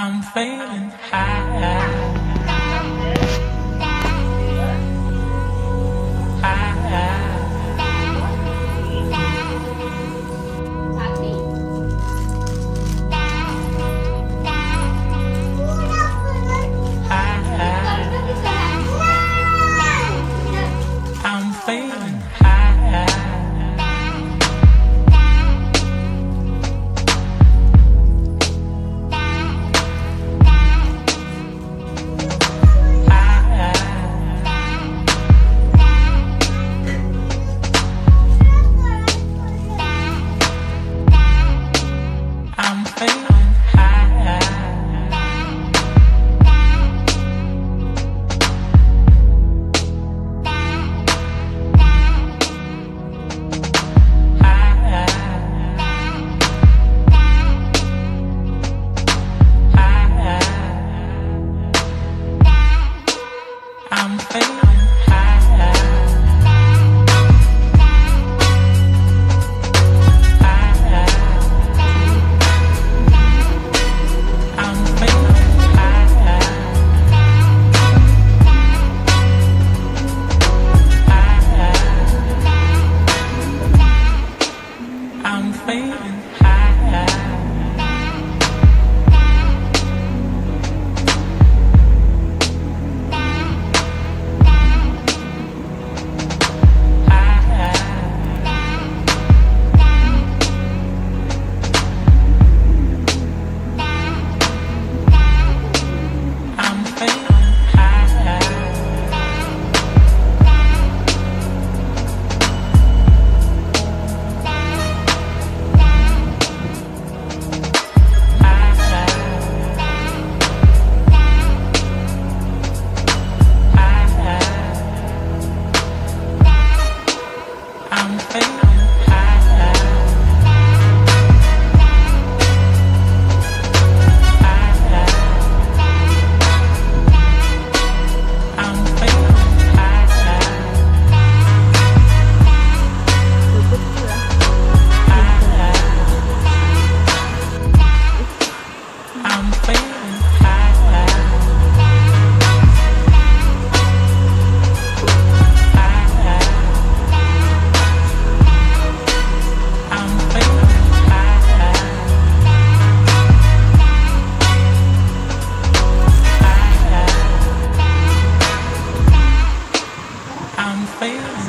I'm feeling high. Now. Aí